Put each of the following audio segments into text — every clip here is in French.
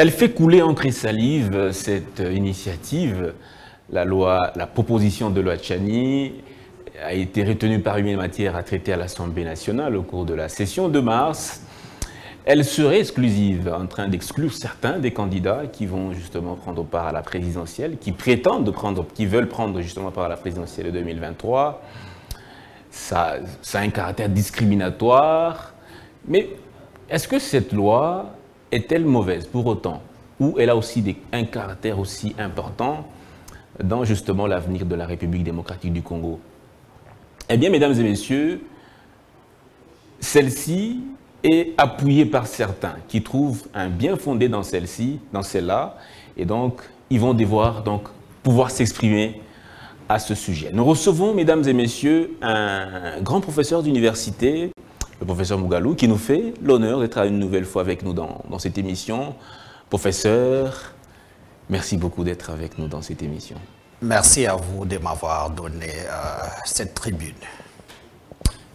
Elle fait couler encre et salive cette initiative. La, loi, la proposition de loi Chani a été retenue par une matière à traiter à l'Assemblée nationale au cours de la session de mars. Elle serait exclusive, en train d'exclure certains des candidats qui vont justement prendre part à la présidentielle, qui prétendent prendre, qui veulent prendre justement part à la présidentielle de 2023. Ça, a un caractère discriminatoire. Mais est-ce que cette loi est-elle mauvaise pour autant? Ou elle a aussi un caractère aussi important dans justement l'avenir de la République démocratique du Congo? Eh bien, mesdames et messieurs, celle-ci est appuyée par certains qui trouvent un bien fondé dans celle-ci, dans celle-là, et donc ils vont devoir donc pouvoir s'exprimer à ce sujet. Nous recevons, mesdames et messieurs, un grand professeur d'université, le professeur Mougalou, qui nous fait l'honneur d'être une nouvelle fois avec nous dans, dans cette émission. Professeur, merci beaucoup d'être avec nous dans cette émission. Merci à vous de m'avoir donné euh, cette tribune.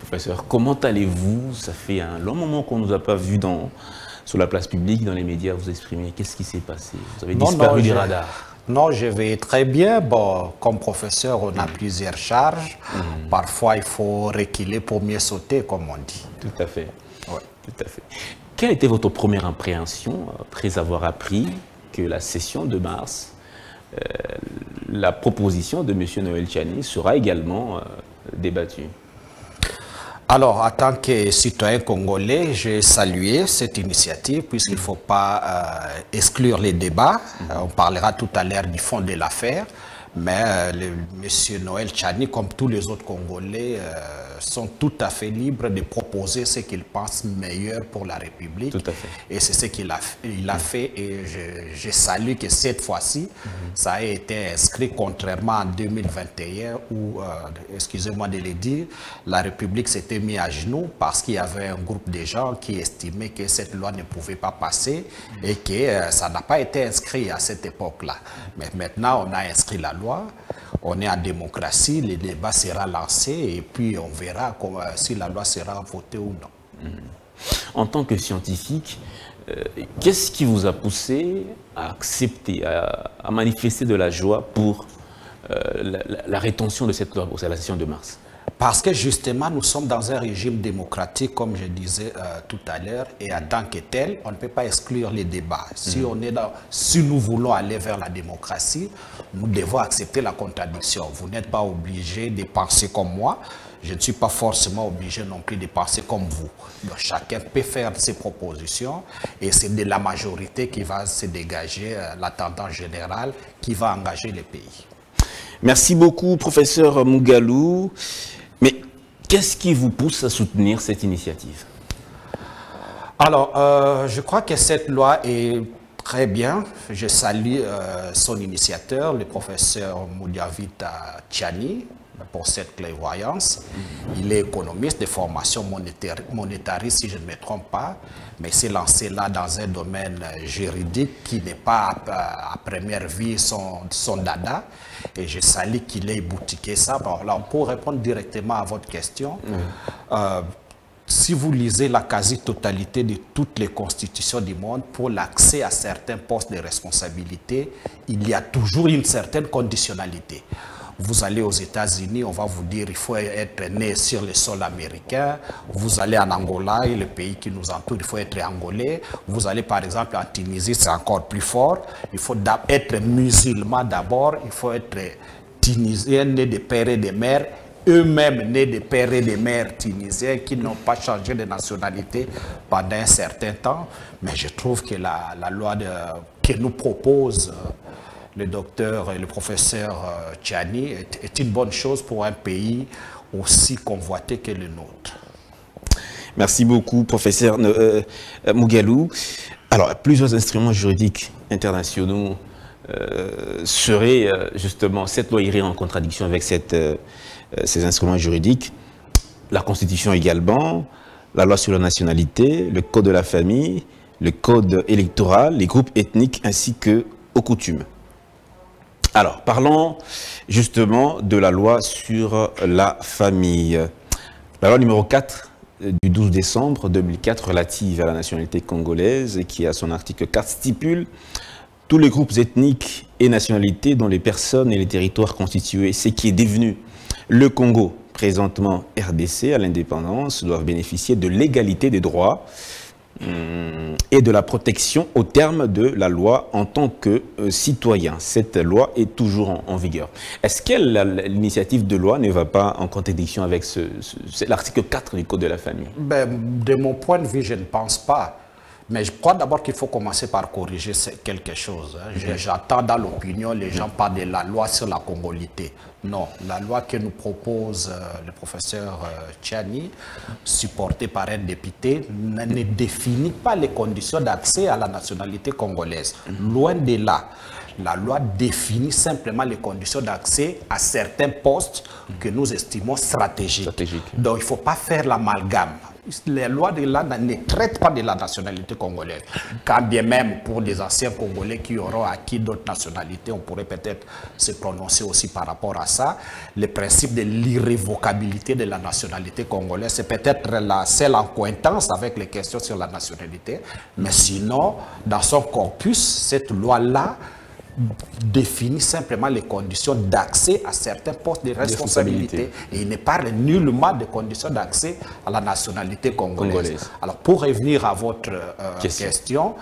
Professeur, comment allez-vous? Ça fait un long moment qu'on ne nous a pas vu dans, sur la place publique, dans les médias, vous exprimer. Qu'est-ce qui s'est passé? Vous avez Non, disparu non, je- radars. Non, je vais très bien. Bon, comme professeur, on a plusieurs charges. Parfois, il faut reculer pour mieux sauter, comme on dit. Tout à fait. Ouais. Tout à fait. Quelle était votre première appréhension après avoir appris que la session de mars, euh, la proposition de M. Noël Chani sera également euh, débattue? Alors, en tant que citoyen congolais, j'ai salué cette initiative puisqu'il ne faut pas euh, exclure les débats. Euh, on parlera tout à l'heure du fond de l'affaire. Mais euh, le, M. Noël Chani, comme tous les autres Congolais, sont tout à fait libres de proposer ce qu'ils pensent meilleur pour la République. Tout à fait. Et c'est ce qu'il a, il a fait. Et je, je salue que cette fois-ci, ça a été inscrit contrairement en 2021 où, euh, excusez-moi de le dire, la République s'était mise à genoux parce qu'il y avait un groupe de gens qui estimaient que cette loi ne pouvait pas passer et que euh, ça n'a pas été inscrit à cette époque-là. Mais maintenant, on a inscrit la loi. On est en démocratie, le débat sera lancé et puis on verra si la loi sera votée ou non. En tant que scientifique, euh, qu'est-ce qui vous a poussé à accepter, à, à manifester de la joie pour euh, la, la- la rétention de cette loi, c'est la session de mars? Parce que justement, nous sommes dans un régime démocratique, comme je disais euh, tout à l'heure, et en tant que tel, on ne peut pas exclure les débats. Si, on est dans, si nous voulons aller vers la démocratie, nous devons accepter la contradiction. Vous n'êtes pas obligé de penser comme moi. Je ne suis pas forcément obligé non plus de penser comme vous. Donc, chacun peut faire ses propositions et c'est de la majorité qui va se dégager euh, la tendance générale qui va engager le pays. Merci beaucoup, professeur Mougalou. Mais qu'est-ce qui vous pousse à soutenir cette initiative? Alors, euh, je crois que cette loi est très bien. Je salue euh, son initiateur, le professeur Moudiavita Tchani, pour cette clairvoyance. Il est économiste de formation monétaire, monétariste, si je ne me trompe pas, mais s'est lancé là dans un domaine euh, juridique qui n'est pas à, à première vue son, son dada. Et je salue qu'il ait boutiqué ça. Alors, pour répondre directement à votre question, euh, si vous lisez la quasi-totalité de toutes les constitutions du monde, pour l'accès à certains postes de responsabilité, il y a toujours une certaine conditionnalité. Vous allez aux États-Unis, on va vous dire il faut être né sur le sol américain. Vous allez en Angola, et le pays qui nous entoure, il faut être angolais. Vous allez par exemple en Tunisie, c'est encore plus fort. Il faut être musulman d'abord, il faut être tunisien, né de père et de mère, eux-mêmes nés de pères et de mères tunisiens qui n'ont pas changé de nationalité pendant un certain temps. Mais je trouve que la, la loi de- que nous propose euh, le docteur et le professeur euh, Tchani est, est une bonne chose pour un pays aussi convoité que le nôtre. Merci beaucoup, professeur euh, euh, Mougalou. Alors, plusieurs instruments juridiques internationaux euh, seraient euh, justement, cette loi irait en contradiction avec euh, euh, ces instruments juridiques. La Constitution également, la loi sur la nationalité, le Code de la famille, le Code électoral, les groupes ethniques ainsi que aux coutumes. Alors, parlons justement de la loi sur la famille. La loi numéro 4 du 12 décembre 2004 relative à la nationalité congolaise qui à son article 4 stipule tous les groupes ethniques et nationalités dont les personnes et les territoires constitués, ce qui est devenu le Congo, présentement RDC à l'indépendance, doivent bénéficier de l'égalité des droits et de la protection au terme de la loi en tant que euh, citoyen. Cette loi est toujours en, vigueur. Est-ce que l'initiative de loi ne va pas en contradiction avec l'article 4 du Code de la famille? Ben, De mon point de vue, je ne pense pas. Mais je crois d'abord qu'il faut commencer par corriger quelque chose. Hein. J'attends dans l'opinion, les gens parlent de la loi sur la congolité. Non, la loi que nous propose euh, le professeur euh, Tchani, supportée par un député, ne, définit pas les conditions d'accès à la nationalité congolaise. Loin de là. La loi définit simplement les conditions d'accès à certains postes que nous estimons stratégiques. Donc il ne faut pas faire l'amalgame les lois de là ne traitent pas de la nationalité congolaise. Quand bien même pour les anciens Congolais qui auront acquis d'autres nationalités, on pourrait peut-être se prononcer aussi par rapport à ça. Le principe de l'irrévocabilité de la nationalité congolaise, c'est peut-être la seule accointance avec les questions sur la nationalité. Mais sinon, dans son corpus, cette loi-là définit simplement les conditions d'accès à certains postes de responsabilité. Et il ne parle nullement des conditions d'accès à la nationalité congolaise. Alors, pour revenir à votre euh, question.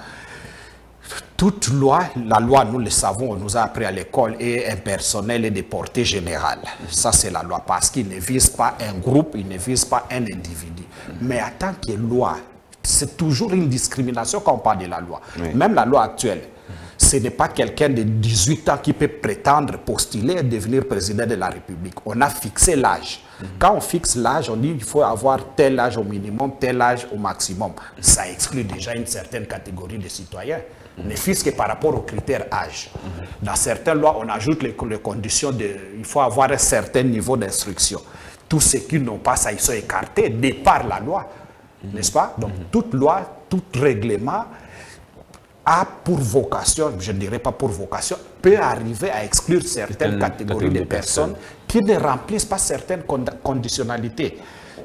toute loi, la loi, nous le savons, on nous a appris à l'école, est impersonnelle et de portée générale. Ça, c'est la loi, parce qu'il ne vise pas un groupe, il ne vise pas un individu. Mais en tant que loi, c'est toujours une discrimination quand on parle de la loi. Même la loi actuelle, ce n'est pas quelqu'un de 18 ans qui peut prétendre postuler et devenir président de la République. On a fixé l'âge. Quand on fixe l'âge, on dit qu'il faut avoir tel âge au minimum, tel âge au maximum. Ça exclut déjà une certaine catégorie de citoyens. Ne fût-ce que par rapport aux critères âge. Dans certaines lois, on ajoute les, conditions de... Il faut avoir un certain niveau d'instruction. Tous ceux qui n'ont pas ça, ils sont écartés de par la loi. N'est-ce pas? Donc, toute loi, tout règlement a pour vocation, je ne dirais pas pour vocation, peut arriver à exclure certaines catégories de, personnes, qui ne remplissent pas certaines conditionnalités.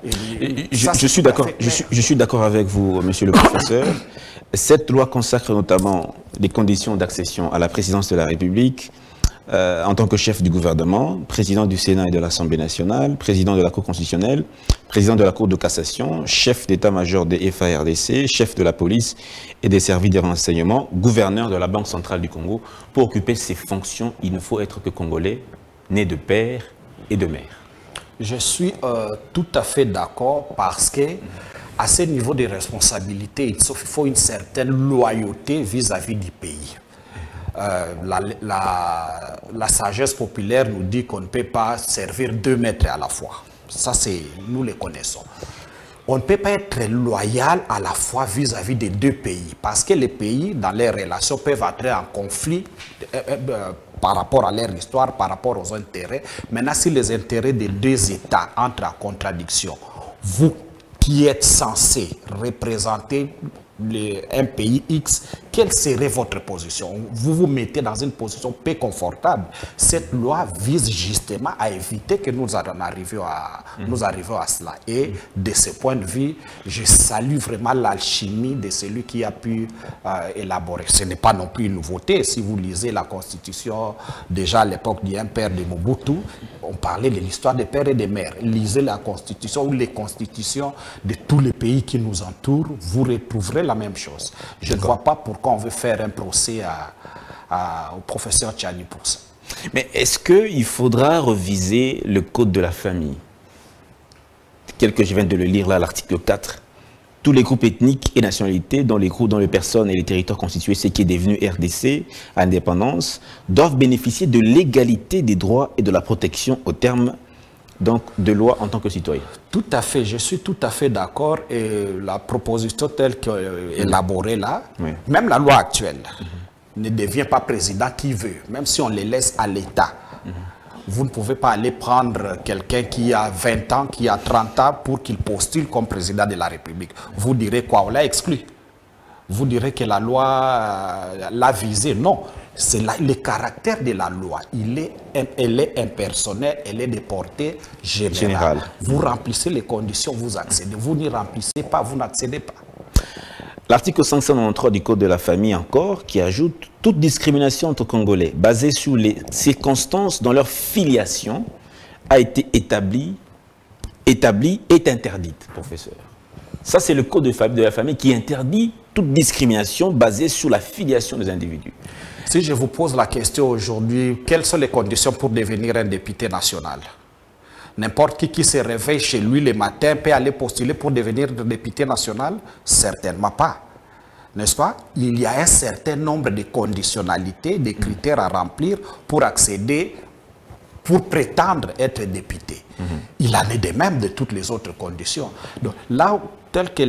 je, suis d'accord. Je, je suis d'accord avec vous, Monsieur le professeur. Cette loi consacre notamment les conditions d'accession à la présidence de la République, euh, en tant que chef du gouvernement, président du Sénat et de l'Assemblée nationale, président de la Cour constitutionnelle, président de la Cour de cassation, chef d'état-major des FARDC, chef de la police et des services de renseignement, gouverneur de la Banque centrale du Congo. Pour occuper ces fonctions, il ne faut être que congolais, né de père et de mère. Je suis euh, tout à fait d'accord parce que à ce niveau de responsabilité, il faut une certaine loyauté vis-à-vis -vis du pays. Euh, la, sagesse populaire nous dit qu'on ne peut pas servir deux maîtres à la fois. Ça, c'est nous le connaissons. On ne peut pas être loyal à la fois vis-à-vis des deux pays, parce que les pays, dans leurs relations, peuvent entrer en conflit euh, euh, par rapport à leur histoire, par rapport aux intérêts. Maintenant, si les intérêts des deux États entrent en contradiction, vous qui êtes censé représenter un pays X, quelle serait votre position? Vous vous mettez dans une position peu confortable. Cette loi vise justement à éviter que nous en arrivions à, nous arrivions à cela. Et de ce point de vue, je salue vraiment l'alchimie de celui qui a pu euh, élaborer. Ce n'est pas non plus une nouveauté. Si vous lisez la Constitution, déjà à l'époque du père de Mobutu, on parlait de l'histoire des pères et des mères. Lisez la Constitution ou les constitutions de tous les pays qui nous entourent, vous retrouverez la même chose. Je ne vois pas pourquoi on veut faire un procès au professeur Tchani pour ça. Mais est-ce qu'il faudra reviser le code de la famille? Tel que je viens de le lire là, l'article 4. Tous les groupes ethniques et nationalités, dont les groupes, dont les personnes et les territoires constitués, ce qui est devenu RDC, indépendance, doivent bénéficier de l'égalité des droits et de la protection au terme donc de loi en tant que citoyen. Tout à fait, je suis tout à fait d'accord et la proposition telle qu'elle est élaborée là, même la loi actuelle, ne devient pas président qui veut, même si on les laisse à l'État. Vous ne pouvez pas aller prendre quelqu'un qui a 20 ans, qui a 30 ans pour qu'il postule comme président de la République. Vous direz quoi? On l'a exclu. Vous direz que la loi l'a visé. Non, c'est le caractère de la loi. Il est, elle est impersonnelle, elle est de portée générale. Vous remplissez les conditions, vous accédez. Vous n'y remplissez pas, vous n'accédez pas. L'article 593 du Code de la famille encore, qui ajoute toute discrimination entre Congolais basée sur les circonstances dont leur filiation a été établie, établie est interdite, professeur. Ça, c'est le Code de la famille qui interdit toute discrimination basée sur la filiation des individus. Si je vous pose la question aujourd'hui, quelles sont les conditions pour devenir un député national? N'importe qui qui se réveille chez lui le matin peut aller postuler pour devenir député national? Certainement pas. N'est-ce pas? Il y a un certain nombre de conditionnalités, de critères à remplir pour accéder, pour prétendre être député. Il en est de même de toutes les autres conditions. Donc là, tel que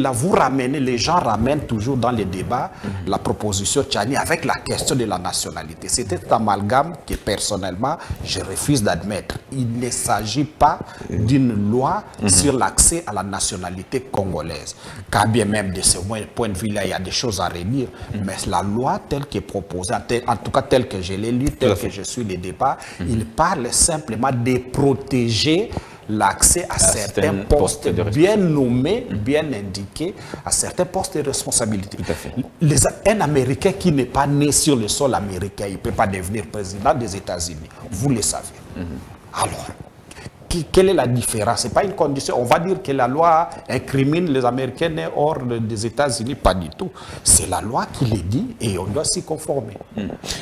là, vous ramenez, les gens ramènent toujours dans les débats la proposition Tchani avec la question de la nationalité. C'est un amalgame que personnellement, je refuse d'admettre. Il ne s'agit pas d'une loi sur l'accès à la nationalité congolaise. Quand bien même de ce point de vue-là, il y a des choses à redire. Mais la loi telle qu'elle est proposée, en, tout cas telle que je l'ai lue, telle que je suis les débats, il parle simplement de protéger l'accès à, certains certains postes, bien nommés, bien indiqués, à certains postes de responsabilité. Tout à fait. Les- un Américain qui n'est pas né sur le sol américain, il ne peut pas devenir président des États-Unis. Vous le savez. Alors, qui- quelle est la différence? Ce n'est pas une condition. On va dire que la loi incrimine les Américains hors de- des États-Unis. Pas du tout. C'est la loi qui le dit et on doit s'y conformer.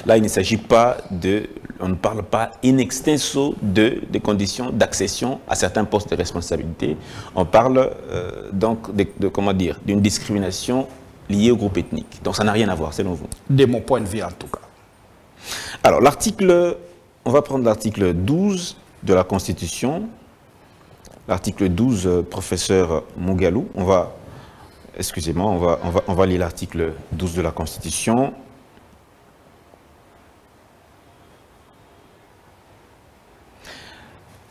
Là, il ne s'agit pas de, on ne parle pas in extenso de, des conditions d'accession à certains postes de responsabilité. On parle euh, donc de, de- comment dire, d'une discrimination liée au groupe ethnique. Donc ça n'a rien à voir, selon vous? De mon point de vue, en tout cas. Alors l'article, on va prendre l'article 12 de la Constitution. L'article 12, euh, professeur Mugalou. On va, excusez-moi, on va, on va, on va lire l'article 12 de la Constitution.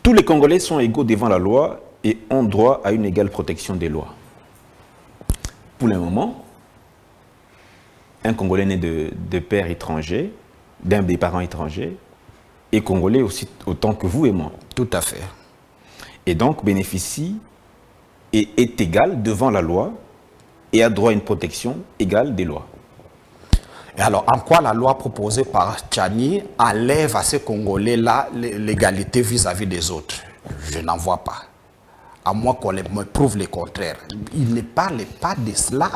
Tous les Congolais sont égaux devant la loi et ont droit à une égale protection des lois. Pour le moment, un Congolais né de, de père étranger, d'un des parents étrangers, est Congolais aussi autant que vous et moi. Tout à fait. Et donc bénéficie et est égal devant la loi et a droit à une protection égale des lois. Et alors, en quoi la loi proposée par Tchani enlève à ces Congolais-là l'égalité vis-à-vis des autres? Je n'en vois pas. À moins qu'on me prouve le contraire. Il ne parle pas de cela.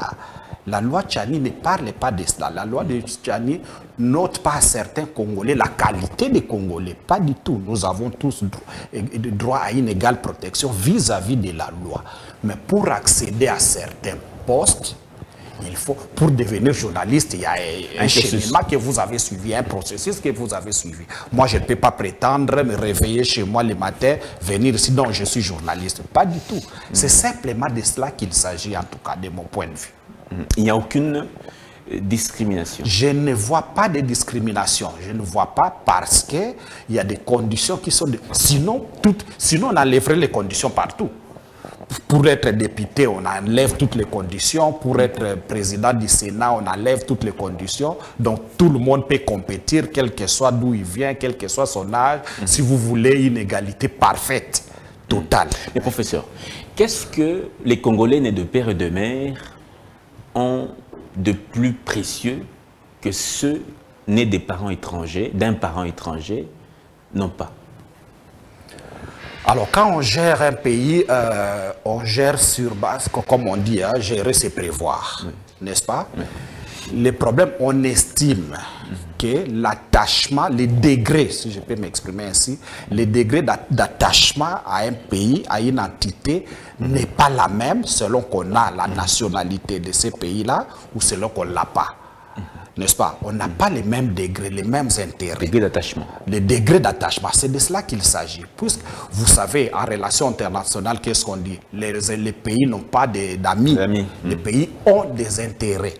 La loi Tchani ne parle pas de cela. La loi de Tchani note pas certains Congolais la qualité des Congolais. Pas du tout. Nous avons tous droit à une égale protection vis-à-vis de la loi. Mais pour accéder à certains postes, il faut, pour devenir journaliste, il y a un, Un cheminement que vous avez suivi, un processus que vous avez suivi. Moi, je ne peux pas prétendre me réveiller chez moi le matin, venir ici, non, je suis journaliste. Pas du tout. C'est simplement de cela qu'il s'agit, en tout cas, de mon point de vue. Il n'y a aucune euh, discrimination. Je ne vois pas de discrimination. Je ne vois pas parce qu'il y a des conditions qui sont... de- Sinon, toutes, sinon, on enlèverait les conditions partout. Pour être député, on enlève toutes les conditions. Pour être président du Sénat, on enlève toutes les conditions. Donc, tout le monde peut compétir, quel que soit d'où il vient, quel que soit son âge, si vous voulez une égalité parfaite, totale. Mais professeur, qu'est-ce que les Congolais nés de père et de mère ont de plus précieux que ceux nés des parents étrangers, d'un parent étranger, n'ont pas? Alors, quand on gère un pays, euh, on gère sur base, co- comme on dit, hein, gérer, c'est prévoir, n'est-ce pas? Le problème, on estime que l'attachement, les degrés, si je peux m'exprimer ainsi, les degrés d'a- d'attachement à un pays, à une entité, n'est pas la même selon qu'on a la nationalité de ces pays-là ou selon qu'on ne l'a pas. N'est-ce pas? On n'a pas les mêmes degrés, les mêmes intérêts degré d'attachement. le degré d'attachement. C'est de cela qu'il s'agit. Puisque vous savez, en relation internationale, qu'est-ce qu'on dit? Les, les pays n'ont pas d'amis. D'amis, Les pays ont des intérêts.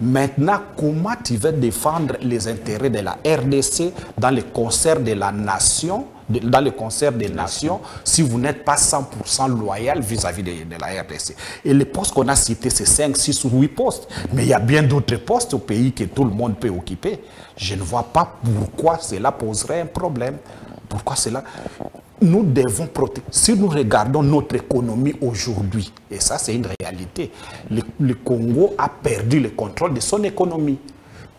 Maintenant, comment tu veux défendre les intérêts de la RDC dans le concert de la nation, dans le concert des nations, si vous n'êtes pas 100% loyal vis-à-vis de, de la RDC Et les postes qu'on a cités, c'est 5, 6 ou 8 postes. Mais il y a bien d'autres postes au pays que tout le monde peut occuper. Je ne vois pas pourquoi cela poserait un problème. Pourquoi cela? Nous devons protéger. Si nous regardons notre économie aujourd'hui, et ça c'est une réalité, le, Congo a perdu le contrôle de son économie.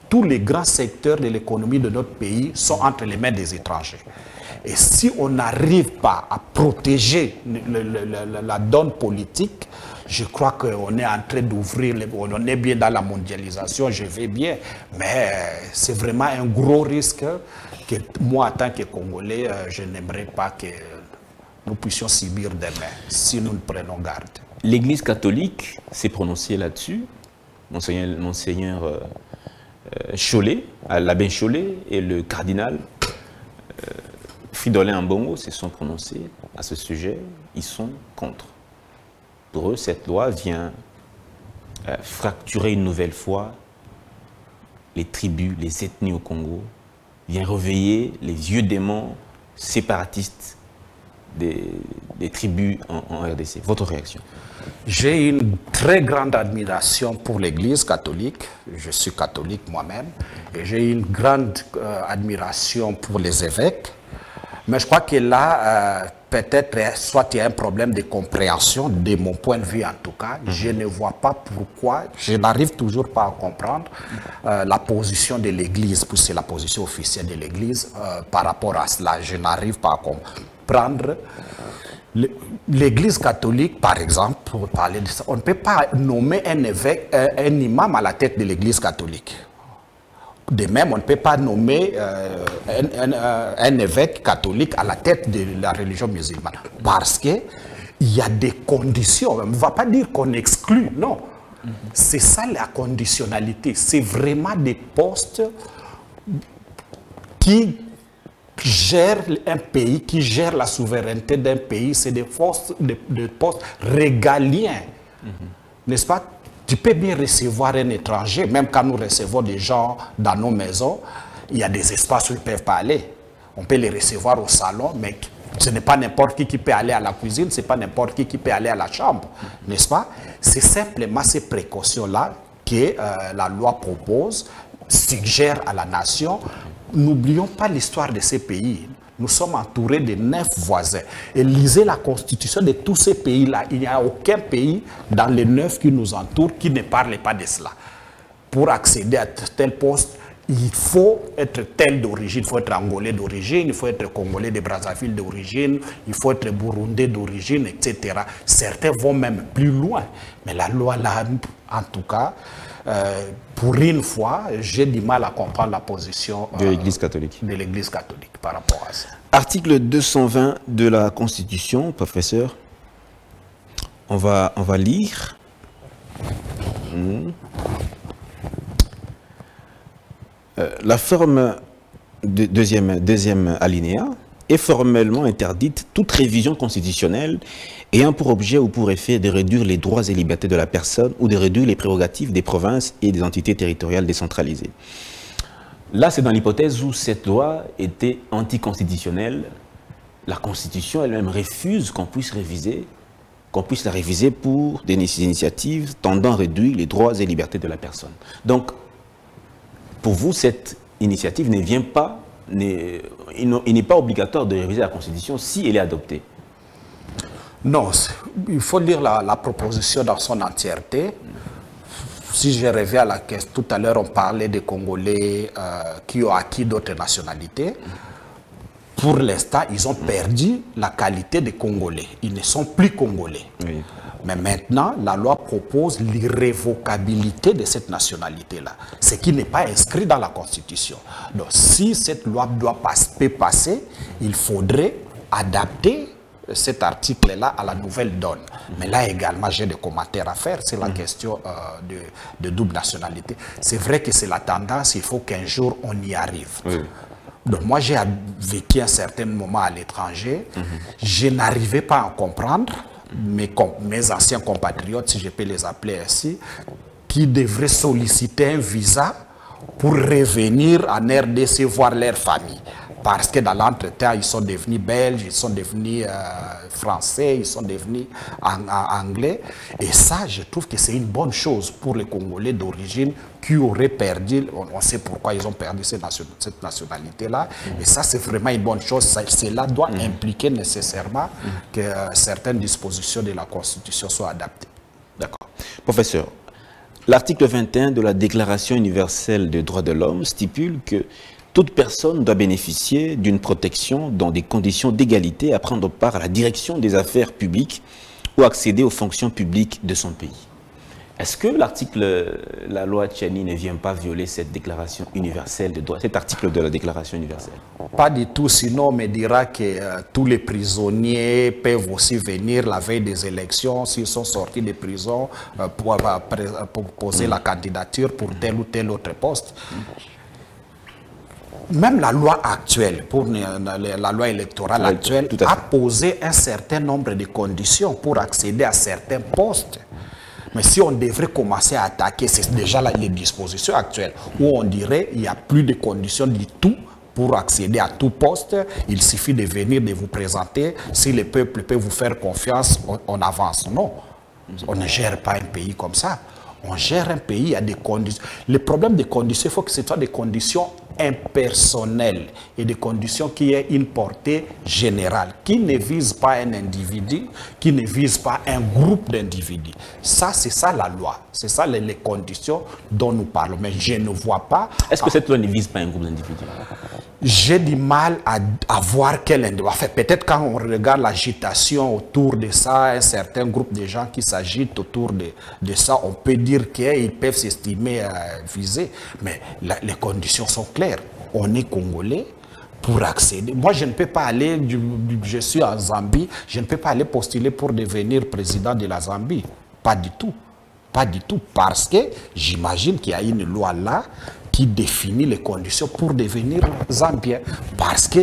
Tous les grands secteurs de l'économie de notre pays sont entre les mains des étrangers. Et si on n'arrive pas à protéger la donne politique, je crois qu'on est en train d'ouvrir, on est bien dans la mondialisation, je vais bien, mais c'est vraiment un gros risque moi, en tant que Congolais, euh, je n'aimerais pas que nous puissions subir demain si nous ne prenons garde. L'Église catholique s'est prononcée là-dessus. Monseigneur, euh, euh, Chollet, euh, l'abbé Chollet et le cardinal Fridolin Mbongo se sont prononcés à ce sujet. Ils sont contre. Pour eux, cette loi vient fracturer une nouvelle fois les tribus, les ethnies au Congo, vient réveiller les vieux démons séparatistes des, tribus en, en RDC. Votre réaction? J'ai une très grande admiration pour l'Église catholique. Je suis catholique moi-même. Et j'ai une grande euh, admiration pour les évêques. Mais je crois que là, euh, peut-être, euh, soit il y a un problème de compréhension, de mon point de vue en tout cas. Je ne vois pas pourquoi, je n'arrive toujours pas à comprendre euh, la position de l'Église, puisque c'est la position officielle de l'Église par rapport à cela. Je n'arrive pas à comprendre. L'Église catholique, par exemple, pour parler de ça, on ne peut pas nommer un évêque, un imam à la tête de l'Église catholique. De même, on ne peut pas nommer euh, un, un- euh, un évêque catholique à la tête de la religion musulmane. Parce qu'il y a des conditions. On ne va pas dire qu'on exclut, non. C'est ça la conditionnalité. C'est vraiment des postes qui gèrent un pays, qui gèrent la souveraineté d'un pays. C'est des, des- des postes régaliens. N'est-ce pas? Tu peux bien recevoir un étranger, même quand nous recevons des gens dans nos maisons, il y a des espaces où ils ne peuvent pas aller. On peut les recevoir au salon, mais ce n'est pas n'importe qui qui peut aller à la cuisine, ce n'est pas n'importe qui qui peut aller à la chambre, n'est-ce pas? C'est simplement ces précautions-là que euh, la loi propose, suggère à la nation. N'oublions pas l'histoire de ces pays. Nous sommes entourés de neuf voisins. Et lisez la constitution de tous ces pays-là. Il n'y a aucun pays dans les neuf qui nous entourent qui ne parle pas de cela. Pour accéder à tel poste, il faut être tel d'origine, il faut être angolais d'origine, il faut être congolais de Brazzaville d'origine, il faut être burundais d'origine, etc. Certains vont même plus loin. Mais la loi là, en tout cas, euh, pour une fois, j'ai du mal à comprendre la position De euh, l'Église catholique. de l'Église catholique par rapport à ça. Article 220 de la Constitution, professeur. On va, on va lire. Hmm. Euh, la forme de, deuxième, deuxième alinéa est formellement interdite toute révision constitutionnelle ayant pour objet ou pour effet de réduire les droits et libertés de la personne ou de réduire les prérogatives des provinces et des entités territoriales décentralisées. Là, c'est dans l'hypothèse où cette loi était anticonstitutionnelle. La Constitution elle-même refuse qu'on puisse réviser, qu'on puisse la réviser pour des initiatives tendant à réduire les droits et libertés de la personne. Donc, pour vous, cette initiative ne vient pas, il n'est pas obligatoire de réviser la Constitution si elle est adoptée. Non, il faut lire la, la proposition dans son entièreté. Si je reviens à la question, tout à l'heure on parlait des Congolais euh, qui ont acquis d'autres nationalités. Pour l'instant, ils ont perdu la qualité de Congolais. Ils ne sont plus Congolais. Oui. Mais maintenant, la loi propose l'irrévocabilité de cette nationalité-là, ce qui n'est pas inscrit dans la Constitution. Donc, si cette loi doit pas- peut passer, il faudrait adapter cet article-là à la nouvelle donne. Mais là également, j'ai des commentaires à faire sur la question euh, de, de double nationalité. C'est vrai que c'est la tendance, il faut qu'un jour on y arrive. Oui. Donc moi, j'ai vécu un certain moment à l'étranger. Je n'arrivais pas à comprendre mes, com- mes anciens compatriotes, si je peux les appeler ainsi, qui devraient solliciter un visa pour revenir en RDC voir leur famille. Parce que dans l'entretemps, ils sont devenus belges, ils sont devenus euh, français, ils sont devenus an- an- anglais. Et ça, je trouve que c'est une bonne chose pour les Congolais d'origine qui auraient perdu, on, on sait pourquoi ils ont perdu cette, nation- cette nationalité-là. Et ça, c'est vraiment une bonne chose. Ça- Cela doit impliquer nécessairement que euh, certaines dispositions de la Constitution soient adaptées. D'accord. Professeur, l'article 21 de la Déclaration universelle des droits de l'homme stipule que toute personne doit bénéficier d'une protection dans des conditions d'égalité à prendre part à la direction des affaires publiques ou accéder aux fonctions publiques de son pays. Est-ce que l'article, la loi Tchani ne vient pas violer cette déclaration universelle des droits, cet article de la Déclaration universelle? Pas du tout, sinon on me dira que euh, tous les prisonniers peuvent aussi venir la veille des élections, s'ils sont sortis de prison, euh, pour, avoir pré- pour poser la candidature pour tel ou tel autre poste. Même la loi actuelle, pour la, loi électorale actuelle, a posé un certain nombre de conditions pour accéder à certains postes. Mais si on devrait commencer à attaquer, c'est déjà les dispositions actuelles, où on dirait qu'il n'y a plus de conditions du tout pour accéder à tout poste. Il suffit de venir, de vous présenter. Si le peuple peut vous faire confiance, on, on avance. Non, on ne gère pas un pays comme ça. On gère un pays à des conditions. Le problème des conditions, il faut que ce soit des conditions impersonnelles et des conditions qui aient une portée générale, qui ne visent pas un individu, qui ne visent pas un groupe d'individus. Ça, c'est ça la loi. C'est ça les, conditions dont nous parlons. Mais je ne vois pas Est-ce que cette loi ne vise pas un groupe d'individus? J'ai du mal à, voir quel individu. Enfin, peut-être quand on regarde l'agitation autour de ça, un certain groupe de gens qui s'agitent autour de, ça, on peut dire qu'ils peuvent s'estimer euh, visés. Mais les conditions sont claires. On est Congolais pour accéder. Moi, je ne peux pas aller, je suis en Zambie, je ne peux pas aller postuler pour devenir président de la Zambie. Pas du tout. Pas du tout, parce que j'imagine qu'il y a une loi là qui définit les conditions pour devenir zambien. Parce que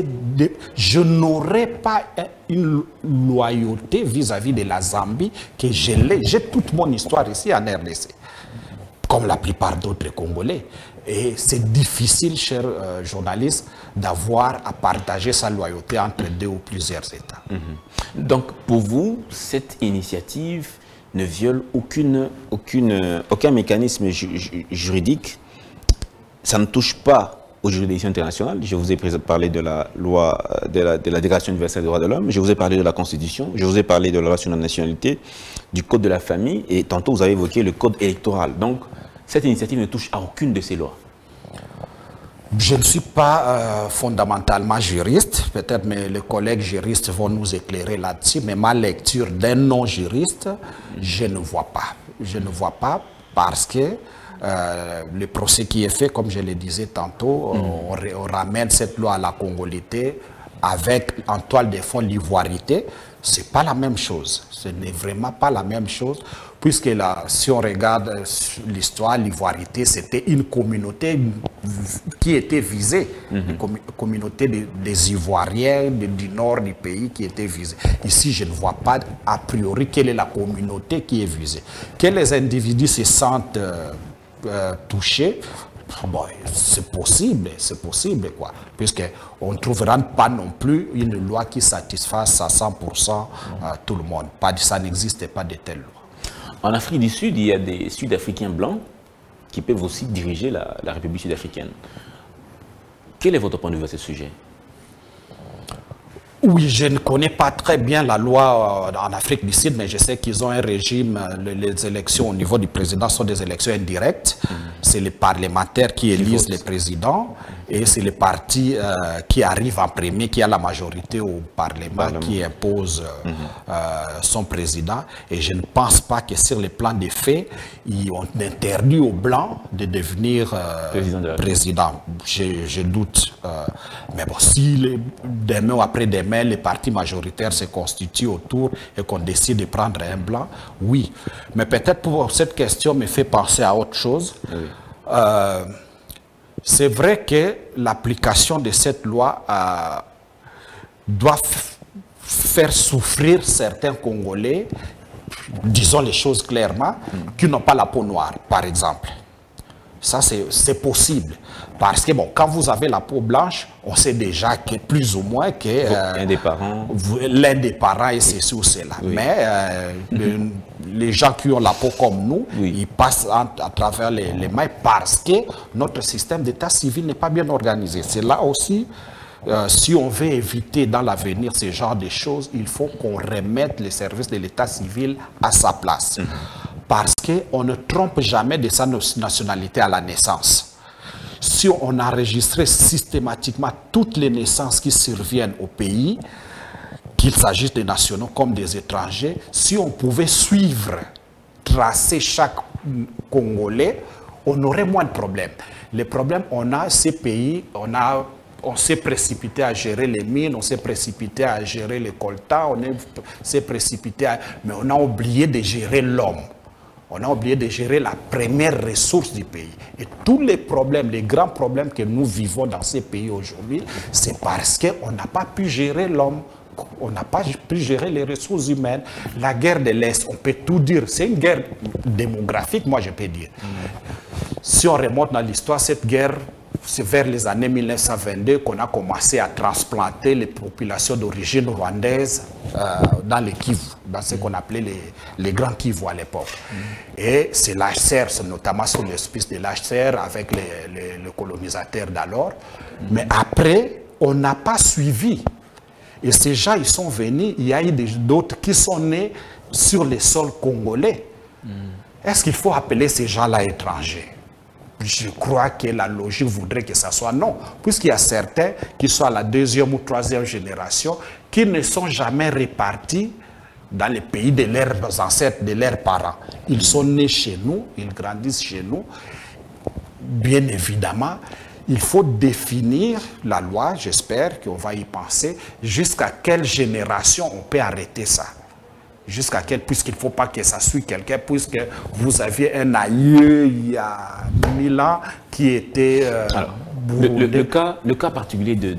je n'aurais pas un- une loyauté vis-à-vis de la Zambie que je l'ai. J'ai toute mon histoire ici en RDC, comme la plupart d'autres Congolais. Et c'est difficile, chers euh, journalistes, d'avoir à partager sa loyauté entre deux ou plusieurs États. Donc, pour vous, cette initiative ne viole aucune, aucune, aucun mécanisme ju- ju- juridique. Ça ne touche pas aux juridictions internationales. Je vous ai parlé de la loi, euh, de la, Déclaration universelle des droits de l'homme. Je vous ai parlé de la Constitution. Je vous ai parlé de la loi sur la nationalité, du Code de la famille. Et tantôt, vous avez évoqué le Code électoral. Donc, cette initiative ne touche à aucune de ces lois. Je ne suis pas euh, fondamentalement juriste, peut-être mes collègues juristes vont nous éclairer là-dessus, mais ma lecture d'un non-juriste, je ne vois pas. Je ne vois pas parce que euh, le procès qui est fait, comme je le disais tantôt, on, ra- on ramène cette loi à la congolité avec en toile de fond l'ivoirité, c'est pas la même chose. Ce n'est vraiment pas la même chose, puisque là, si on regarde l'histoire, l'ivoirité, c'était une communauté qui était visée, une commu- communauté de- des Ivoiriens de- du nord du pays qui était visée. Ici, je ne vois pas a priori quelle est la communauté qui est visée. Que les individus se sentent euh, euh, touchés, Bon, c'est possible, c'est possible, quoi. Puisqu'on ne trouvera pas non plus une loi qui satisfasse à 100% euh, tout le monde. Pas, ça n'existe pas de telle loi. En Afrique du Sud, il y a des Sud-Africains blancs qui peuvent aussi diriger la, la République sud-africaine. Quel est votre point de vue à ce sujet? Oui, je ne connais pas très bien la loi euh, en Afrique du Sud, mais je sais qu'ils ont un régime, euh, le- les élections au niveau du président sont des élections indirectes. C'est les parlementaires qui élisent le président et c'est le parti euh, qui arrive en premier, qui a la majorité au Parlement, qui impose euh, euh, son président. Et je ne pense pas que sur le plan des faits, ils ont interdit aux Blancs de devenir Président de la président. Je, je doute. mais bon, si le- demain ou après-demain, les partis majoritaires se constituent autour et qu'on décide de prendre un blanc, oui. Mais peut-être pour cette question me fait penser à autre chose. Euh, c'est vrai que l'application de cette loi euh, doit faire souffrir certains Congolais disons les choses clairement, qui n'ont pas la peau noire, par exemple. Ça, c'est possible. Parce que, bon, quand vous avez la peau blanche, on sait déjà que plus ou moins que... l'un des parents. L'un des parents est ceci ou cela. Mais euh, les gens qui ont la peau comme nous, ils passent à travers les, les mailles parce que notre système d'état civil n'est pas bien organisé. C'est là aussi euh, si on veut éviter dans l'avenir ce genre de choses, il faut qu'on remette les services de l'état civil à sa place. Parce qu'on ne trompe jamais de sa nationalité à la naissance. Si on enregistrait systématiquement toutes les naissances qui surviennent au pays, qu'il s'agisse des nationaux comme des étrangers, si on pouvait suivre, tracer chaque Congolais, on aurait moins de problèmes. Les problèmes, on a ces pays, on on s'est précipité à gérer les mines, on s'est précipité à gérer les coltas, on s'est précipité. Mais on a oublié de gérer l'homme. On a oublié de gérer la première ressource du pays. Et tous les problèmes, les grands problèmes que nous vivons dans ces pays aujourd'hui, c'est parce qu'on n'a pas pu gérer l'homme. On n'a pas pu gérer les ressources humaines. La guerre de l'Est, on peut tout dire. C'est une guerre démographique, moi je peux dire. Si on remonte dans l'histoire, cette guerre c'est vers les années 1922 qu'on a commencé à transplanter les populations d'origine rwandaise euh, dans les Kivu, dans ce qu'on appelait les, les, grands Kivu à l'époque. Et c'est l'HCR, notamment sous l'espèce de l'HCR avec les, les, colonisateurs d'alors. Mais après, on n'a pas suivi. Et ces gens, ils sont venus, il y a eu d'autres qui sont nés sur les sols congolais. Est-ce qu'il faut appeler ces gens-là étrangers? Je crois que la logique voudrait que ça soit non, puisqu'il y a certains qui sont à la deuxième ou troisième génération qui ne sont jamais répartis dans les pays de leurs ancêtres, de leurs parents. Ils sont nés chez nous, ils grandissent chez nous. Bien évidemment, il faut définir la loi, j'espère qu'on va y penser, jusqu'à quelle génération on peut arrêter ça jusqu'à quel, puisqu'il ne faut pas que ça suive quelqu'un, puisque vous aviez un aïeux il y a mille ans qui était... Euh, le, cas, le cas particulier de,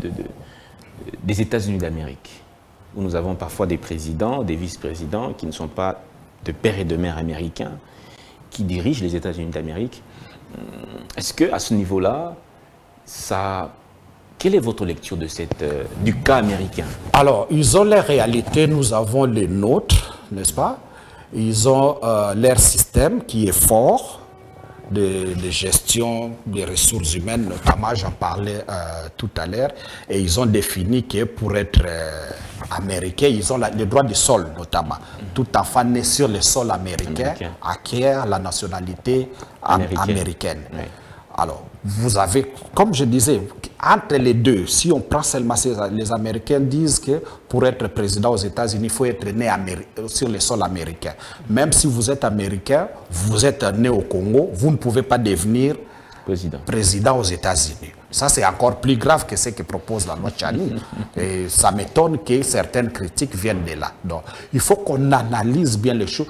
des États-Unis d'Amérique, où nous avons parfois des présidents, des vice-présidents qui ne sont pas de père et de mère américains, qui dirigent les États-Unis d'Amérique. Hum, est-ce que à ce niveau-là, ça quelle est votre lecture euh, du cas américain? Alors, ils ont les réalités, nous avons les nôtres n'est-ce pas? Ils ont euh, leur système qui est fort de, gestion des ressources humaines, notamment, j'en parlais euh, tout à l'heure, et ils ont défini que pour être euh, américain, ils ont le droit du sol, notamment. Tout enfant né sur le sol américain, acquiert la nationalité américaine. Alors, vous avez, comme je disais, entre les deux, si on prend seulement les Américains disent que pour être président aux États-Unis, il faut être né sur le sol américain. Même si vous êtes américain, vous êtes né au Congo, vous ne pouvez pas devenir président, président aux États-Unis. Ça, c'est encore plus grave que ce que propose la loi Chani. Et ça m'étonne que certaines critiques viennent de là. Donc, il faut qu'on analyse bien les choses,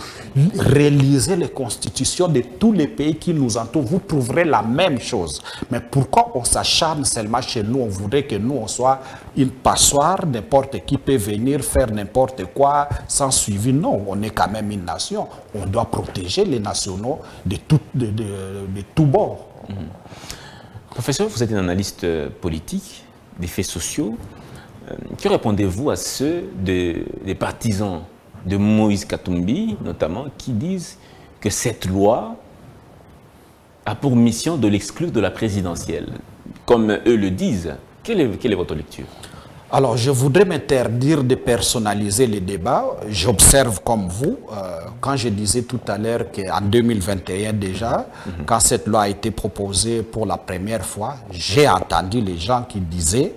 réaliser les constitutions de tous les pays qui nous entourent. Vous trouverez la même chose. Mais pourquoi on s'acharne seulement chez nous? On voudrait que nous, on soit une passoire, n'importe qui peut venir faire n'importe quoi sans suivi. Non, on est quand même une nation. On doit protéger les nationaux de tout, de tout bord. Mm-hmm. Professeur, vous êtes un analyste euh, politique, des faits sociaux. Euh, que répondez-vous à ceux des partisans de Moïse Katumbi, notamment, qui disent que cette loi a pour mission de l'exclure de la présidentielle? Comme eux le disent, quelle est votre lecture? Alors, je voudrais m'interdire de personnaliser les débats. J'observe comme vous, euh, quand je disais tout à l'heure qu'en 2021 déjà, quand cette loi a été proposée pour la première fois, j'ai entendu les gens qui disaient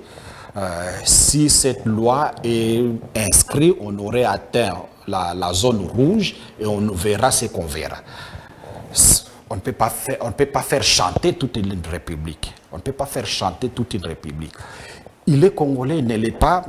euh, si cette loi est inscrite, on aurait atteint la, zone rouge et on verra ce qu'on verra. On ne peut pas faire chanter toute une république. On ne peut pas faire chanter toute une république il est congolais, il ne l'est pas.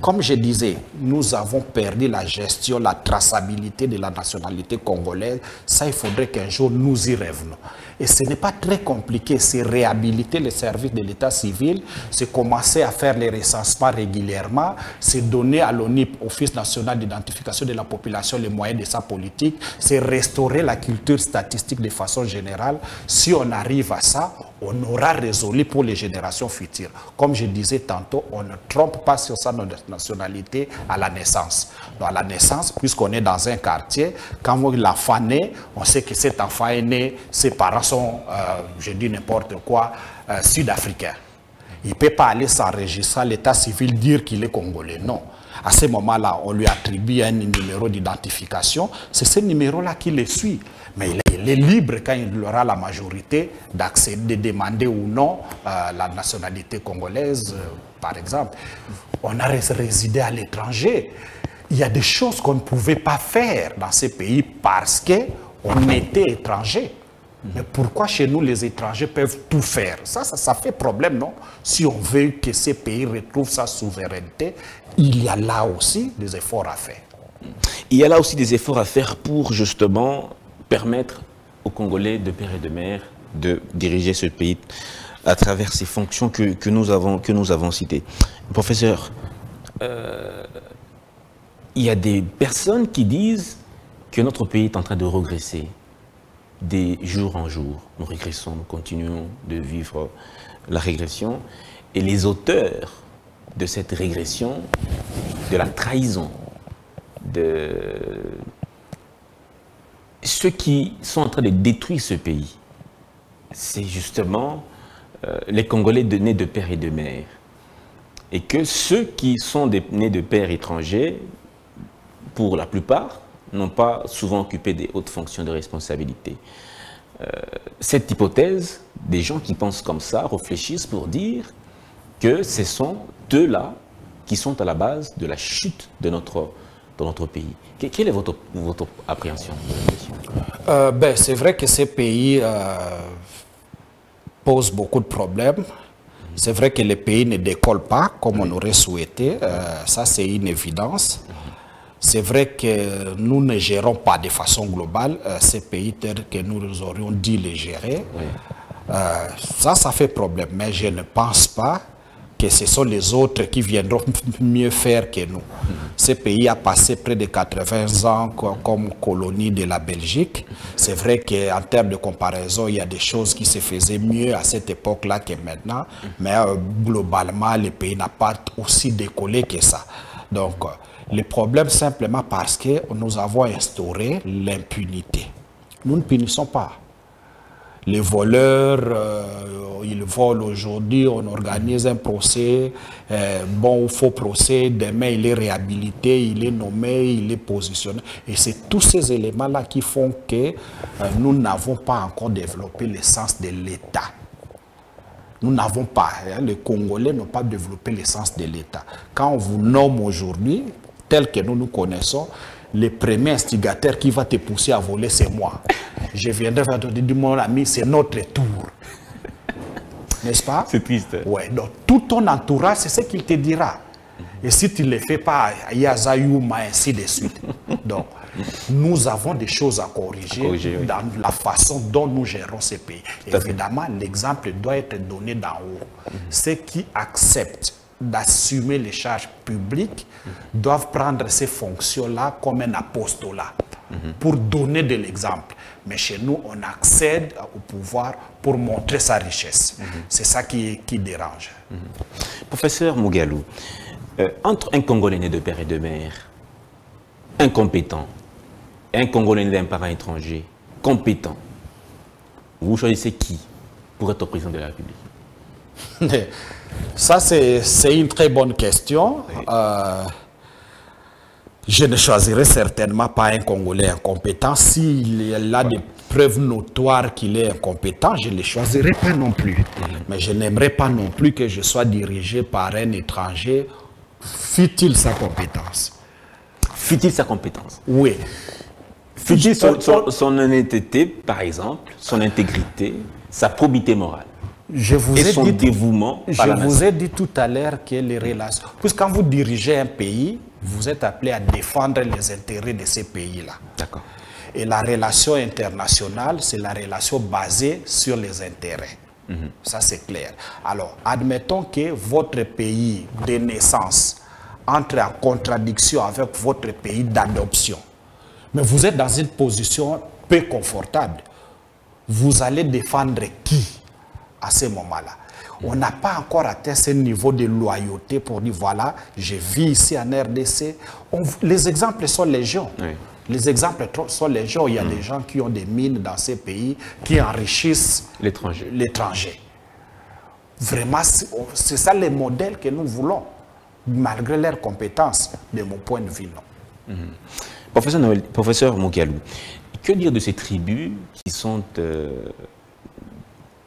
Comme je disais, nous avons perdu la gestion, la traçabilité de la nationalité congolaise. Ça, il faudrait qu'un jour nous y revenons. Et ce n'est pas très compliqué, c'est réhabiliter les services de l'état civil, c'est commencer à faire les recensements régulièrement, c'est donner à l'ONIP, Office national d'identification de la population, les moyens de sa politique, c'est restaurer la culture statistique de façon générale. Si on arrive à ça, on aura résolu pour les générations futures. Comme je disais tantôt, on ne trompe pas sur sa nationalité à la naissance. À la naissance, puisqu'on est dans un quartier, quand l'enfant naît, on sait que cet enfant est né, ses parents euh, je dis n'importe quoi, euh, sud-africains. Il ne peut pas aller s'enregistrer à l'état civil dire qu'il est congolais. Non. À ce moment-là, on lui attribue un numéro d'identification. C'est ce numéro-là qui le suit. Mais il est libre, quand il aura la majorité, d'accéder, de demander ou non euh, la nationalité congolaise, par exemple. On a résidé à l'étranger. Il y a des choses qu'on ne pouvait pas faire dans ces pays parce qu'on était étranger. Mais pourquoi chez nous, les étrangers peuvent tout faire? Ça, ça, fait problème, non? Si on veut que ces pays retrouvent sa souveraineté, il y a là aussi des efforts à faire. Il y a là aussi des efforts à faire pour justement permettre aux Congolais de père et de mère de diriger ce pays à travers ces fonctions que, nous, avons, que nous avons citées. Professeur, euh, il y a des personnes qui disent que notre pays est en train de regresser des jours en jour. Nous régressons, nous continuons de vivre la régression. Et les auteurs de cette régression, de la trahison, de ceux qui sont en train de détruire ce pays, c'est justement euh, les Congolais de, nés de père et de mère. Et que ceux qui sont nés de pères étrangers, pour la plupart, n'ont pas souvent occupé des hautes fonctions de responsabilité. Euh, cette hypothèse, des gens qui pensent comme ça réfléchissent pour dire que ce sont eux-là qui sont à la base de la chute de notre, de notre pays. Quelle est votre, votre appréhension euh, ben, C'est vrai que ces pays euh, posent beaucoup de problèmes. C'est vrai que les pays ne décollent pas comme on aurait souhaité. ça, c'est une évidence. C'est vrai que nous ne gérons pas de façon globale euh, ces pays tels que nous aurions dû les gérer. Euh, ça, ça fait problème, mais je ne pense pas que ce sont les autres qui viendront mieux faire que nous. Ce pays a passé près de 80 ans comme colonie de la Belgique. C'est vrai qu'en termes de comparaison, il y a des choses qui se faisaient mieux à cette époque-là que maintenant, mais euh, globalement, le pays n'a pas aussi décollé que ça. Donc, le problème simplement parce que nous avons instauré l'impunité. Nous ne punissons pas. Les voleurs, euh, ils volent aujourd'hui, on organise un procès, euh, bon ou faux procès, demain il est réhabilité, il est nommé, il est positionné. Et c'est tous ces éléments-là qui font que euh, nous n'avons pas encore développé l'essence de l'État. Nous n'avons pas, hein, les Congolais n'ont pas développé l'essence de l'État. Quand on vous nomme aujourd'hui, tel que nous nous connaissons, le premier instigateur qui va te pousser à voler, c'est moi. Je viendrai vers te dire, mon ami, c'est notre tour. N'est-ce pas? C'est triste. Oui, donc tout ton entourage, c'est ce qu'il te dira. Et si tu ne le fais pas, il y a Zayuma, ainsi de suite. Donc, nous avons des choses à corriger, dans la façon dont nous gérons ces pays. Évidemment, l'exemple doit être donné d'en haut. Ceux qui acceptent d'assumer les charges publiques doivent prendre ces fonctions-là comme un apostolat pour donner de l'exemple. Mais chez nous, on accède au pouvoir pour montrer sa richesse. C'est ça qui, qui dérange. Professeur Mugalou, euh, entre un Congolais né de père et de mère, incompétent, et un Congolais né d'un parent étranger, compétent, vous choisissez qui pour être président de la République? Ça, c'est une très bonne question. Euh, je ne choisirais certainement pas un Congolais incompétent. S'il a des preuves notoires qu'il est incompétent, je ne le choisirais pas non plus. Mais je n'aimerais pas non plus que je sois dirigé par un étranger, fût-il sa compétence? Fût-il sa compétence? Oui. Fût-il son, son honnêteté, par exemple, son intégrité, sa probité morale? Je vous et ai son dit- dévouement Je par la vous nation. ai dit tout à l'heure que les relations. Puisque quand vous dirigez un pays, vous êtes appelé à défendre les intérêts de ces pays-là. D'accord. Et la relation internationale, c'est la relation basée sur les intérêts. Ça, c'est clair. Alors, admettons que votre pays de naissance entre en contradiction avec votre pays d'adoption. Mais vous êtes dans une position peu confortable. Vous allez défendre qui? À ce moment-là On n'a pas encore atteint ce niveau de loyauté pour dire voilà, je vis ici en RDC. On- les exemples sont légion. Oui. Les exemples sont légion. Il y a des gens qui ont des mines dans ces pays qui enrichissent L'étranger. Vraiment, c'est ça le modèle que nous voulons, malgré leurs compétences, de mon point de vue, non. Professeur, Noël, professeur Mogalou, que dire de ces tribus qui sont, euh,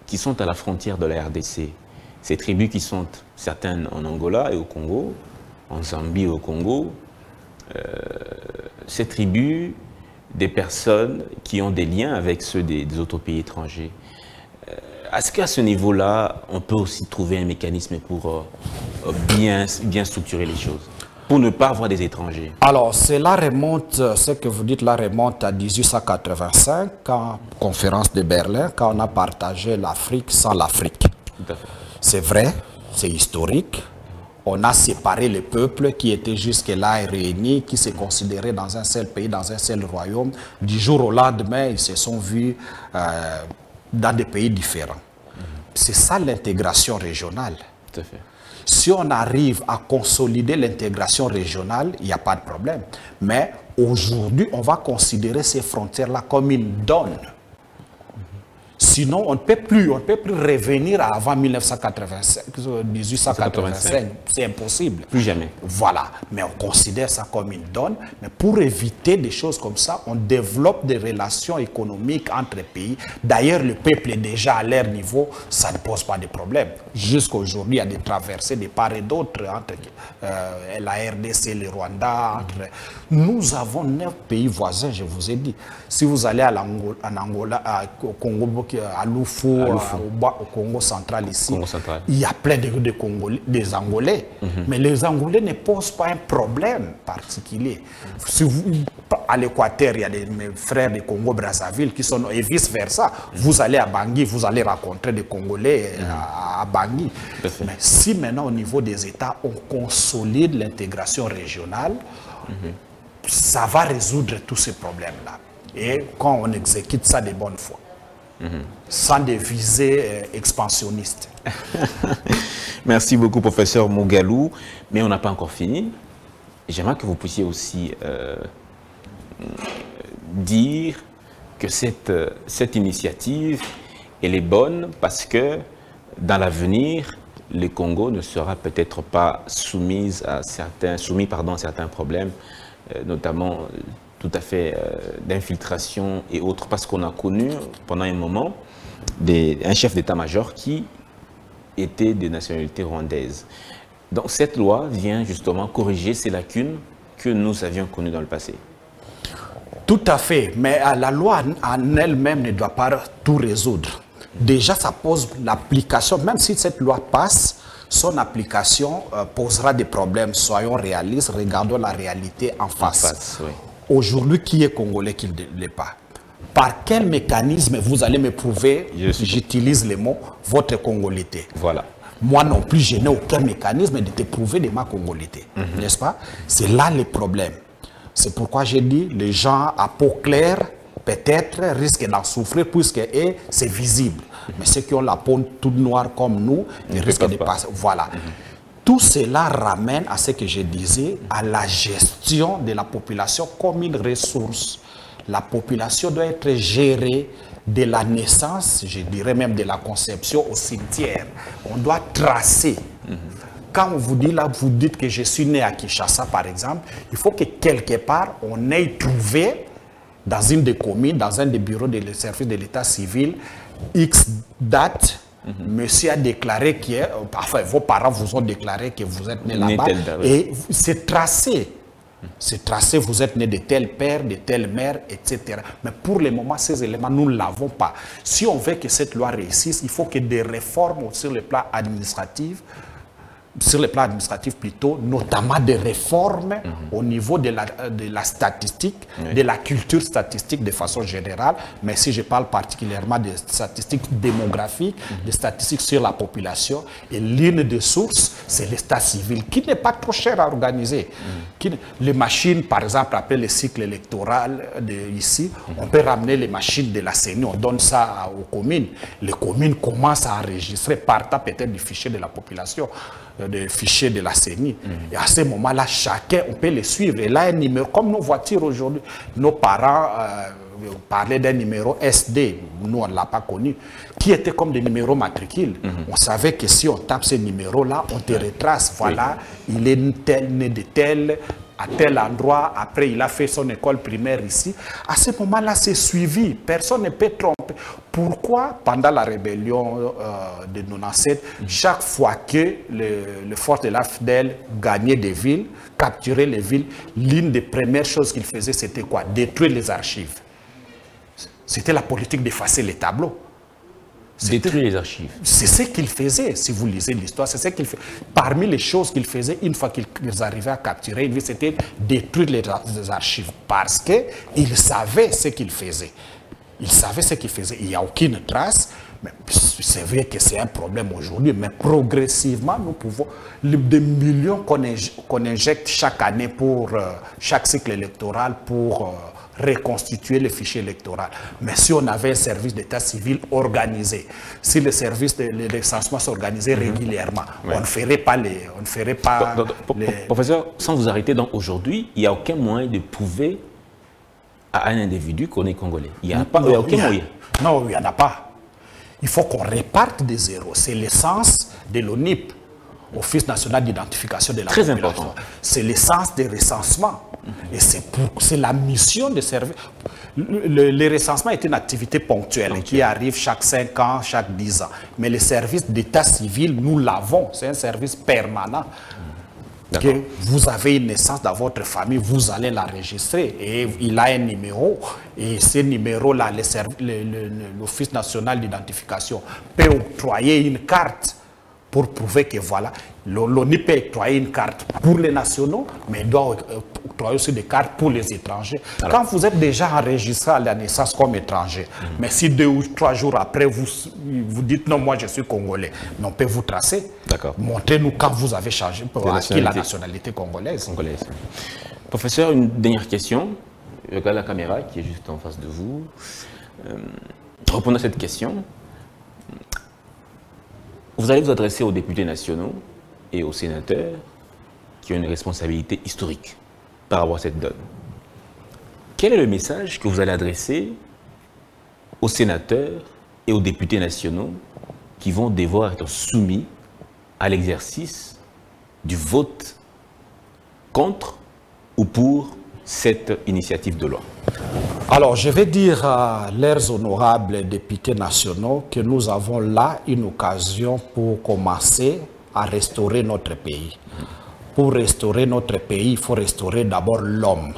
qui sont à la frontière de la RDC Ces tribus qui sont certaines en Angola et au Congo, en Zambie et au Congo. euh, ces tribus, des personnes qui ont des liens avec ceux des, autres pays étrangers. Euh, Est-ce qu'à ce niveau-là, on peut aussi trouver un mécanisme pour euh, bien, bien structurer les choses? Pour ne pas avoir des étrangers Alors, cela remonte, euh, ce que vous dites là remonte à 1885, quand, conférence de Berlin, quand on a partagé l'Afrique sans l'Afrique. C'est vrai, c'est historique. On a séparé les peuples qui étaient jusque-là réunis, qui se considéraient dans un seul pays, dans un seul royaume. Du jour au lendemain, ils se sont vus euh, dans des pays différents. C'est ça l'intégration régionale. Tout à fait. Si on arrive à consolider l'intégration régionale, il n'y a pas de problème. Mais aujourd'hui, on va considérer ces frontières-là comme une donne. Sinon, on ne peut plus, on ne peut plus revenir à avant 1985, 1885. C'est impossible. Plus jamais. Voilà, mais on considère ça comme une donne. Mais pour éviter des choses comme ça, on développe des relations économiques entre pays. D'ailleurs, le peuple est déjà à leur niveau, ça ne pose pas de problème. Jusqu'à aujourd'hui, il y a des traversées de part et d'autre entre euh, la RDC, le Rwanda. Entre... Nous avons neuf pays voisins, je vous ai dit. Si vous allez à Angola, à- au Congo, Loufou. à- au, bas- au Congo central ici, Congo central. il y a plein de, de Congolais, des Angolais. Mais les Angolais ne posent pas un problème particulier. Si vous, à l'Équateur, il y a des mes frères de Congo-Brazzaville qui sont, et vice-versa. Vous allez à Bangui, vous allez rencontrer des Congolais euh, à, à Bangui. Mais si maintenant, au niveau des États, on consolide l'intégration régionale, ça va résoudre tous ces problèmes-là. Et quand on exécute ça de bonne foi, sans des visées euh, expansionnistes. Merci beaucoup, professeur Mogalou. Mais on n'a pas encore fini. J'aimerais que vous puissiez aussi euh, dire que cette, euh, cette initiative, elle est bonne parce que dans l'avenir, le Congo ne sera peut-être pas soumise à certains, soumis pardon, à certains problèmes, euh, notamment euh, tout à fait euh, d'infiltration et autres, parce qu'on a connu pendant un moment des- un chef d'état-major qui étaient de nationalité rwandaise. Donc cette loi vient justement corriger ces lacunes que nous avions connues dans le passé. Tout à fait, mais euh, la loi en- en elle-même ne doit pas tout résoudre. Déjà, ça pose l'application, même si cette loi passe, son application euh, posera des problèmes. Soyons réalistes, regardons la réalité en face. face, oui. Aujourd'hui, qui est congolais qui ne l'est pas? Par quel mécanisme vous allez me prouver, j'utilise les mots, votre congolité Voilà. Moi non plus, je n'ai aucun mécanisme de te prouver de ma congolité. N'est-ce pas? C'est là le problème. C'est pourquoi j'ai dit, les gens à peau claire, peut-être, risquent d'en souffrir puisque eux, c'est visible. Mais ceux qui ont la peau toute noire comme nous, ils risquent de pas. passer. Voilà. Tout cela ramène à ce que je disais, à la gestion de la population comme une ressource. La population doit être gérée de la naissance, je dirais même de la conception au cimetière. On doit tracer. Quand on vous dit là, vous dites que je suis né à Kinshasa, par exemple, il faut que quelque part, on ait trouvé dans une des communes, dans un des bureaux des services de l'état civil, X date, monsieur a déclaré que, euh, enfin, vos parents vous ont déclaré que vous êtes né là-bas, et c'est tracé. C'est tracé, vous êtes né de tel père, de telle mère, etc. Mais pour le moment, ces éléments, nous ne l'avons pas. Si on veut que cette loi réussisse, il faut que des réformes sur le plan administratif, sur le plan administratif plutôt, notamment des réformes au niveau de la, de la statistique, de la culture statistique de façon générale, mais si je parle particulièrement des statistiques démographiques, des statistiques sur la population, et l'une des sources, c'est l'état civil, qui n'est pas trop cher à organiser. Qui- les machines, par exemple, après le cycle électoral de ici, on peut ramener les machines de la CENI, on donne ça aux communes. Les communes commencent à enregistrer, partant peut-être du fichier de la population, des fichiers de la CENI. Et à ce moment-là, chacun, on peut les suivre. Et là, un numéro, comme nos voitures aujourd'hui, nos parents euh, parlaient d'un numéro SD, nous on ne l'a pas connu, qui était comme des numéros matricules. On savait que si on tape ce numéro-là, on te retrace, voilà, il est tel, né de tel, à tel endroit, après il a fait son école primaire ici. À ce moment-là, c'est suivi, personne ne peut tromper. Pourquoi, pendant la rébellion euh, de 97, chaque fois que le, force de la FDL gagnait des villes, capturait les villes, l'une des premières choses qu'il faisait, c'était quoi? Détruire les archives. C'était la politique d'effacer les tableaux. Détruire les archives. c'est ce qu'il faisait, si vous lisez l'histoire, c'est ce qu'il fait. Parmi les choses qu'il faisait, une fois qu'ils arrivaient à capturer c'était détruire les, ar- les archives parce qu'il savait ce qu'il faisait. Il savait ce qu'il faisait. Il n'y a aucune trace. Mais c'est vrai que c'est un problème aujourd'hui, mais progressivement, nous pouvons, des millions qu'on injecte chaque année pour euh, chaque cycle électoral pour euh, reconstituer le fichier électoral. Mais si on avait un service d'état civil organisé, si le service de recensement s'organisait régulièrement, on ne ferait pas les, on ne ferait pas Donc, donc, pro- les- pro- Professeur, sans vous arrêter, donc aujourd'hui, il n'y a aucun moyen de prouver à un individu qu'on est congolais. Il n'y a, pas, il y a aucun il y a- moyen. Non, il n'y en a pas. Il faut qu'on réparte des zéros. C'est l'essence de l'ONIP, Office national d'identification de la Très population. important. C'est l'essence des recensements. Et c'est la mission de servir. Le, le- le recensement est une activité ponctuelle qui arrive chaque 5 ans, chaque 10 ans. Mais le service d'état civil, nous l'avons. C'est un service permanent. Que vous avez une naissance dans votre famille, vous allez l'enregistrer et il a un numéro. Et ce numéro-là, l'Office national d'identification peut octroyer une carte pour prouver que voilà, l'ONU peut octroyer une carte pour les nationaux, mais il doit euh, octroyer aussi des cartes pour les étrangers. Quand vous êtes déjà enregistré à la naissance comme étranger, mais si deux ou trois jours après, vous, vous dites non, moi je suis congolais, mais on peut vous tracer. Montrez-nous quand vous avez changé pour De acquis la nationalité. nationalité congolaise. congolaise. Professeur, une dernière question. Je regarde la caméra qui est juste en face de vous. Euh, à cette question. Vous allez vous adresser aux députés nationaux et aux sénateurs qui ont une responsabilité historique par rapport à cette donne. Quel est le message que vous allez adresser aux sénateurs et aux députés nationaux qui vont devoir être soumis à l'exercice du vote contre ou pour cette initiative de loi Alors, je vais dire à leurs honorables députés nationaux que nous avons là une occasion pour commencer à restaurer notre pays. Pour restaurer notre pays, il faut restaurer d'abord l'homme.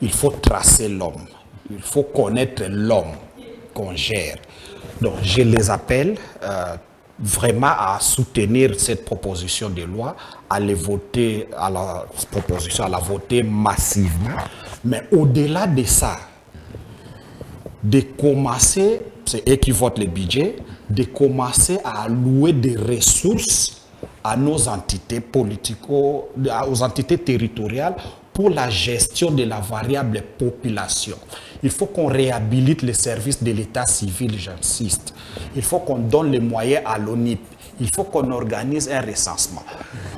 Il faut tracer l'homme. Il faut connaître l'homme qu'on gère. Donc, je les appelle euh, vraiment à soutenir cette proposition de loi, à voter, à la voter massivement. Mais au-delà de ça, de commencer, c'est eux qui votent le budget, de commencer à allouer des ressources à nos entités politico, aux entités territoriales pour la gestion de la variable population. Il faut qu'on réhabilite les services de l'état civil, j'insiste. Il faut qu'on donne les moyens à l'ONIP. Il faut qu'on organise un recensement.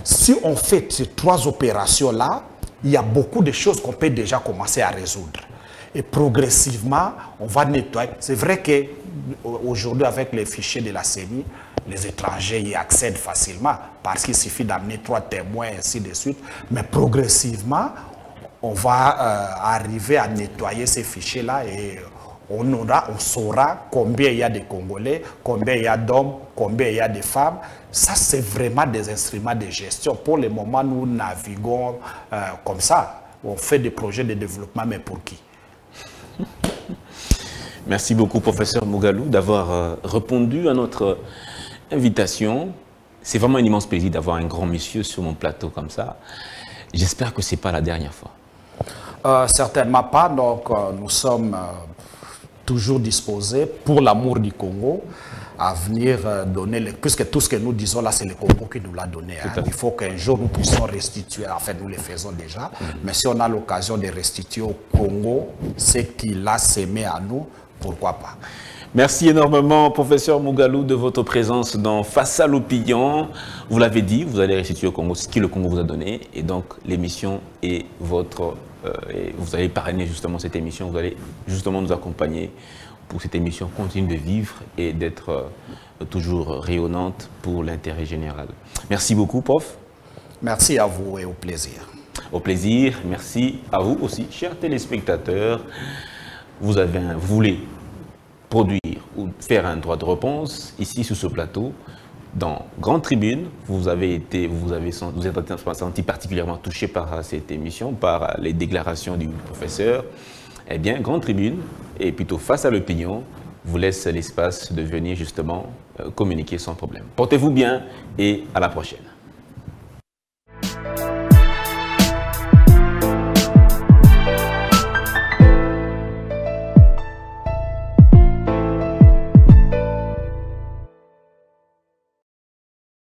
Si on fait ces trois opérations-là, il y a beaucoup de choses qu'on peut déjà commencer à résoudre. Et progressivement, on va nettoyer. C'est vrai qu'aujourd'hui, avec les fichiers de la CENI, les étrangers y accèdent facilement parce qu'il suffit d'amener trois témoins, ainsi de suite. Mais progressivement, on va euh, arriver à nettoyer ces fichiers-là et on, aura, on saura combien il y a de Congolais, combien il y a d'hommes, combien il y a de femmes. Ça, c'est vraiment des instruments de gestion. Pour le moment, nous naviguons euh, comme ça. on fait des projets de développement, mais pour qui? Merci beaucoup, professeur Mougalou, d'avoir euh, répondu à notre invitation. C'est vraiment un immense plaisir d'avoir un grand monsieur sur mon plateau comme ça. J'espère que ce n'est pas la dernière fois. Euh, certainement pas. Donc, euh, nous sommes toujours disposés, pour l'amour du Congo, à venir donner, puisque tout ce que nous disons là, c'est le Congo qui nous l'a donné. Hein. Il faut qu'un jour nous puissions restituer, en fait nous le faisons déjà, mm-hmm. mais si on a l'occasion de restituer au Congo ce qu'il a sémé à nous, pourquoi pas. Merci énormément, professeur Mougalou, de votre présence dans Face à l'opinion. Vous l'avez dit, vous allez restituer au Congo ce que le Congo vous a donné. Et donc, l'émission est votre... Euh, vous allez parrainer justement cette émission. Vous allez justement nous accompagner pour cette émission continue de vivre et d'être euh, toujours rayonnante pour l'intérêt général. Merci beaucoup, prof. Merci à vous et au plaisir. Au plaisir. Merci à vous aussi, chers téléspectateurs. Vous, avez un, vous voulez produire ou faire un droit de réponse ici sur ce plateau, dans Grande Tribune, vous avez été, vous avez senti particulièrement touché par cette émission, par les déclarations du professeur. Eh bien, Grande Tribune, et plutôt face à l'opinion, vous laisse l'espace de venir justement euh, communiquer sans problème. Portez-vous bien et à la prochaine.